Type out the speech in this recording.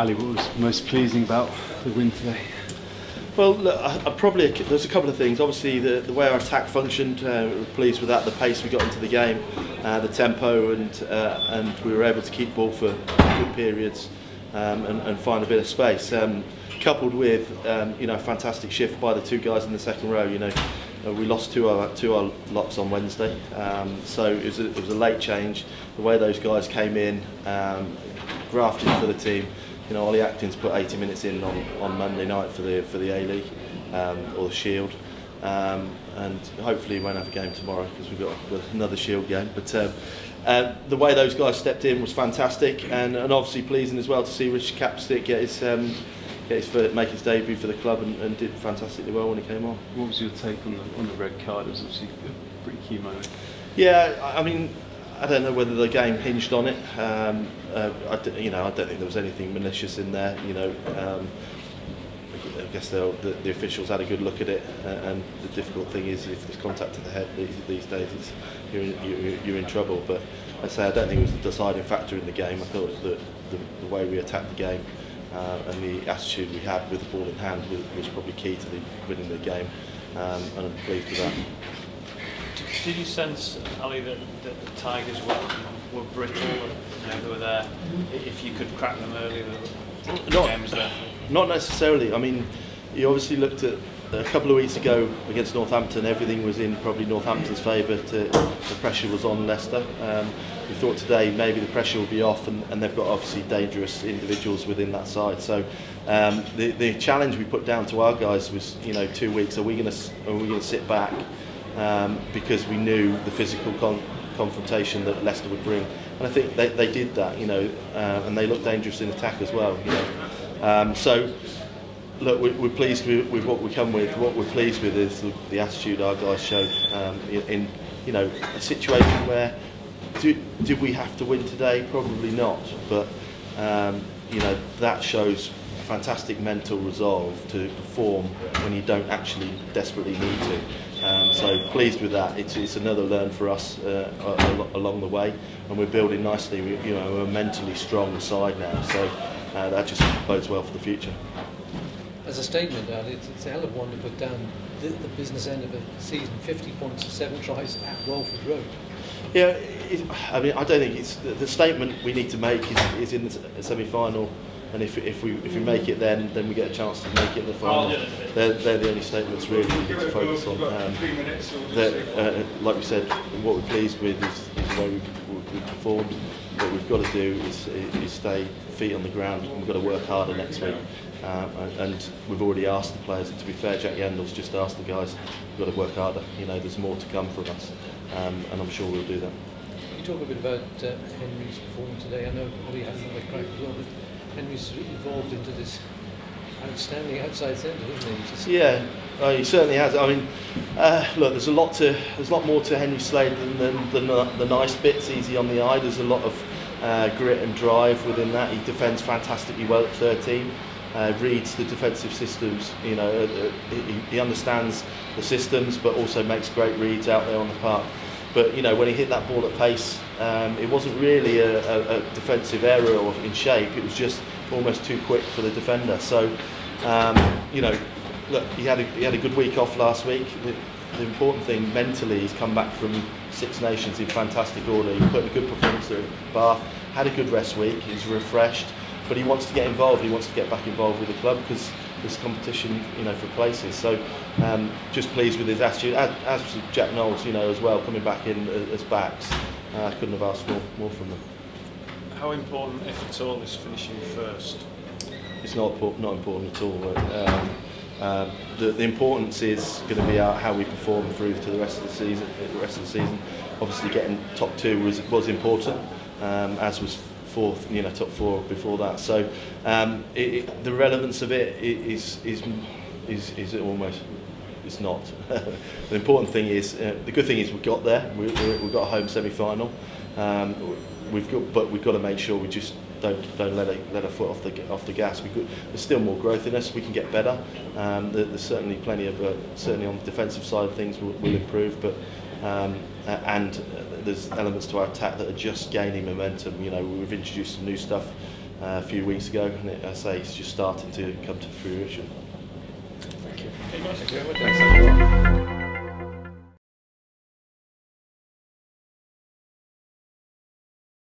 Ali, what was most pleasing about the win today? Well, look, I, I probably there's a couple of things. Obviously, the, the way our attack functioned, uh, pleased with that. The pace we got into the game, uh, the tempo, and uh, and we were able to keep ball for good periods um, and, and find a bit of space. Um, coupled with um, you know fantastic shift by the two guys in the second row. You know, uh, we lost two our two our locks on Wednesday, um, so it was, a, it was a late change. The way those guys came in, um, grafted for the team you know, Ollie Atkins put 80 minutes in on, on Monday night for the for the A League um, or the Shield, um, and hopefully he won't have a game tomorrow because we've got another Shield game. But um, uh, the way those guys stepped in was fantastic, and, and obviously pleasing as well to see Richard Capstick get his. Um, get his make his debut for the club and, and did fantastically well when he came on. What was your take on the on the red card? It was obviously a pretty key moment. Yeah, I mean, I don't know whether the game hinged on it. Um, uh, I, you know, I don't think there was anything malicious in there. You know, um, I guess the, the officials had a good look at it, uh, and the difficult thing is if there's contact to the head these, these days, it's, you're, in, you're, in trouble. But I say I don't think it was the deciding factor in the game. I thought that the, the way we attacked the game uh, and the attitude we had with the ball in hand was, was probably key to the, winning the game, um, and I'm pleased with that. Did you sense, Ali, that, that the Tigers were, were brittle and you know, they were there? If you could crack them early, the, not, game was there? Not necessarily. I mean, you obviously looked at a couple of weeks ago against Northampton, everything was in probably Northampton's favour. The pressure was on Leicester. Um, we thought today maybe the pressure will be off, and, and they've got obviously dangerous individuals within that side. So um, the the challenge we put down to our guys was, you know, two weeks. Are we going to are we going to sit back? Um, because we knew the physical con confrontation that Leicester would bring. And I think they, they did that, you know, uh, and they looked dangerous in attack as well, you know. Um, so, look, we, we're pleased with, with what we come with. What we're pleased with is the, the attitude our guys showed um, in, in, you know, a situation where did we have to win today? Probably not, but um, you know that shows fantastic mental resolve to perform when you don't actually desperately need to. Um, so pleased with that. It's, it's another learn for us uh, along the way, and we're building nicely. We, you know, we're a mentally strong side now, so uh, that just bodes well for the future. As a statement, Dad, it's, it's a hell of one to put down the, the business end of a season, 50 points, seven tries at Welford Road. Yeah, I mean, I don't think it's the, the statement we need to make is, is in the semi-final and if, if we if we make it then then we get a chance to make it in the final. They're, they're the only statements really we need to focus on. Um, that, uh, like we said, what we're pleased with is, the way we, we performed. What we've got to do is, is stay feet on the ground. We've got to work harder next week. Uh, and we've already asked the players. To be fair, Jack Yeandle's just asked the guys, we've got to work harder. You know, there's more to come from us, um, and I'm sure we'll do that. Can you talk a bit about uh, Henry's performance today. I know Ollie had another crack as well, but Henry's evolved into this outstanding outside centre, isn't he? Just yeah, he certainly has. I mean, uh, look, there's a lot to there's a lot more to Henry Slade than, than the, the nice bits, easy on the eye. There's a lot of uh, grit and drive within that. He defends fantastically well at 13. Uh, reads the defensive systems, you know, uh, uh, he, he understands the systems, but also makes great reads out there on the park. But you know, when he hit that ball at pace, um, it wasn't really a, a, a defensive error or in shape. It was just almost too quick for the defender. So, um, you know, look, he had a, he had a good week off last week. The, the important thing mentally, he's come back from Six Nations in fantastic order. He put a good performance at Bath, had a good rest week. He's refreshed, but he wants to get involved. He wants to get back involved with the club because this competition, you know, for places. So um, just pleased with his attitude, as, as Jack Nowell, you know, as well, coming back in as backs. I uh, couldn't have asked more, more from them. How important, if at all, is finishing first? It's not not important at all. Um, uh, the, the importance is going to be how we perform through to the rest of the season. The rest of the season, obviously, getting top two was was important, um, as was fourth, you know, top four before that. So um, it, it, the relevance of it is is is, is almost it's not. the important thing is uh, the good thing is we got there. We, we, got a home semi-final. Um, we've got, but we've got to make sure we just don't don't let it, let a foot off the off the gas. We could, there's still more growth in us. We can get better. Um, there, there's certainly plenty of uh, certainly on the defensive side of things will will improve, but um, and uh, there's elements to our attack that are just gaining momentum. You know, we've introduced some new stuff uh, a few weeks ago, and it, I say it's just starting to come to fruition. Thank you. Thank you